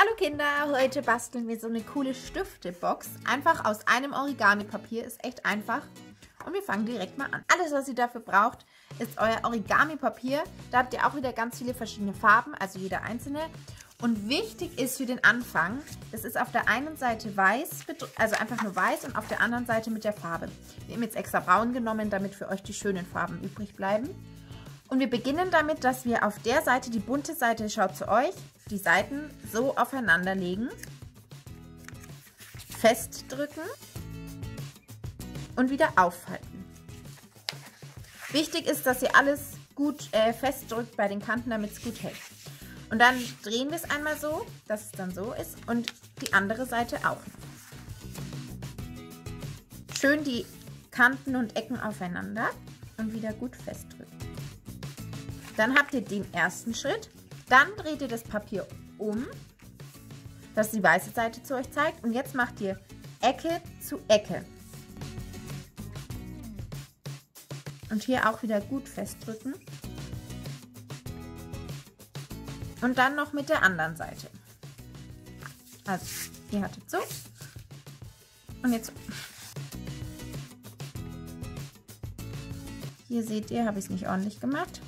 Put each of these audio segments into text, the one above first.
Hallo Kinder, heute basteln wir so eine coole Stiftebox. Einfach aus einem Origami-Papier, ist echt einfach. Und wir fangen direkt mal an. Alles, was ihr dafür braucht, ist euer Origami-Papier. Da habt ihr auch wieder ganz viele verschiedene Farben, also jeder einzelne. Und wichtig ist für den Anfang, das ist auf der einen Seite weiß, also einfach nur weiß und auf der anderen Seite mit der Farbe. Wir haben jetzt extra braun genommen, damit für euch die schönen Farben übrig bleiben. Und wir beginnen damit, dass wir auf der Seite, die bunte Seite schaut zu euch, die Seiten so aufeinander legen, festdrücken und wieder aufhalten. Wichtig ist, dass ihr alles gut äh, festdrückt bei den Kanten, damit es gut hält. Und dann drehen wir es einmal so, dass es dann so ist und die andere Seite auch Schön die Kanten und Ecken aufeinander und wieder gut festdrücken. Dann habt ihr den ersten Schritt. Dann dreht ihr das Papier um, dass die weiße Seite zu euch zeigt. Und jetzt macht ihr Ecke zu Ecke. Und hier auch wieder gut festdrücken. Und dann noch mit der anderen Seite. Also, ihr hattet so. Und jetzt so. Hier seht ihr, habe ich es nicht ordentlich gemacht.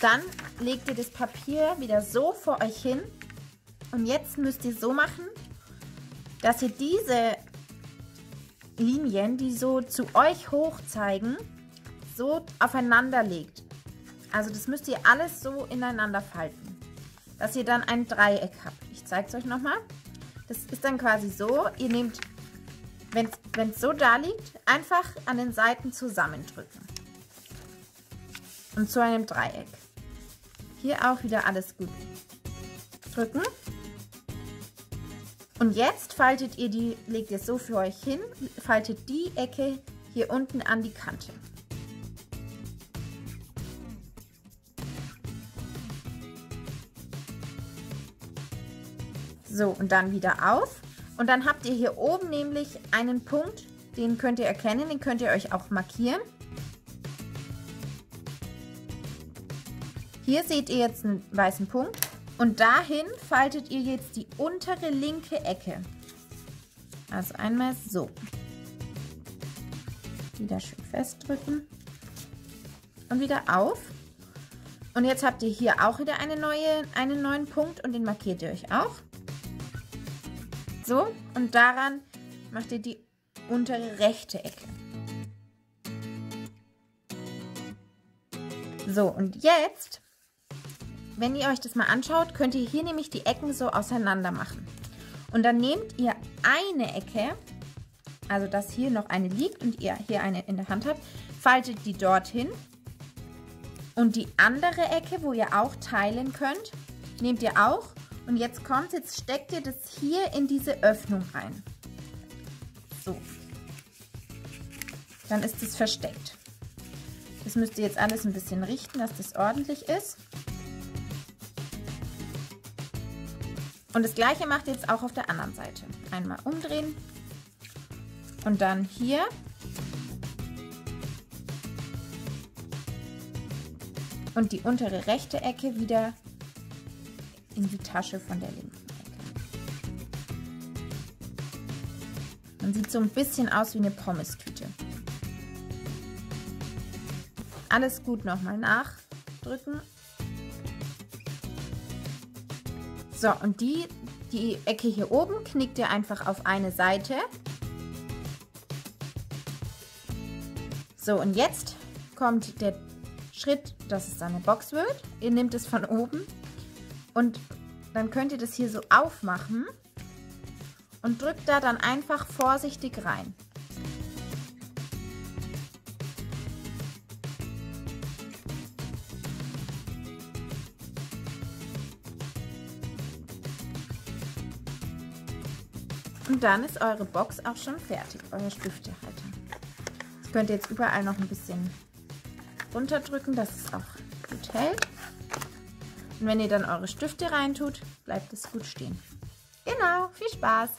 Dann legt ihr das Papier wieder so vor euch hin. Und jetzt müsst ihr so machen, dass ihr diese Linien, die so zu euch hoch zeigen, so aufeinander legt. Also das müsst ihr alles so ineinander falten, dass ihr dann ein Dreieck habt. Ich zeige es euch nochmal. Das ist dann quasi so, ihr nehmt, wenn es so da liegt, einfach an den Seiten zusammendrücken. Und zu einem Dreieck. Hier auch wieder alles gut drücken. Und jetzt faltet ihr die, legt ihr so für euch hin, faltet die Ecke hier unten an die Kante. So, und dann wieder auf. Und dann habt ihr hier oben nämlich einen Punkt, den könnt ihr erkennen, den könnt ihr euch auch markieren. Hier seht ihr jetzt einen weißen Punkt und dahin faltet ihr jetzt die untere linke Ecke. Also einmal so. Wieder schön festdrücken und wieder auf. Und jetzt habt ihr hier auch wieder eine neue, einen neuen Punkt und den markiert ihr euch auch. So, und daran macht ihr die untere rechte Ecke. So, und jetzt wenn ihr euch das mal anschaut, könnt ihr hier nämlich die Ecken so auseinander machen. Und dann nehmt ihr eine Ecke, also dass hier noch eine liegt und ihr hier eine in der Hand habt, faltet die dorthin. Und die andere Ecke, wo ihr auch teilen könnt, nehmt ihr auch. Und jetzt kommt, jetzt steckt ihr das hier in diese Öffnung rein. So. Dann ist es versteckt. Das müsst ihr jetzt alles ein bisschen richten, dass das ordentlich ist. Und das gleiche macht ihr jetzt auch auf der anderen Seite. Einmal umdrehen und dann hier und die untere rechte Ecke wieder in die Tasche von der linken Ecke. Man sieht so ein bisschen aus wie eine Pommes-Tüte. Alles gut nochmal nachdrücken So, und die, die Ecke hier oben knickt ihr einfach auf eine Seite. So, und jetzt kommt der Schritt, dass es eine Box wird. Ihr nehmt es von oben und dann könnt ihr das hier so aufmachen und drückt da dann einfach vorsichtig rein. Und dann ist eure Box auch schon fertig, euer Stiftehalter. Das könnt ihr jetzt überall noch ein bisschen runterdrücken, dass es auch gut hält. Und wenn ihr dann eure Stifte reintut, bleibt es gut stehen. Genau, viel Spaß!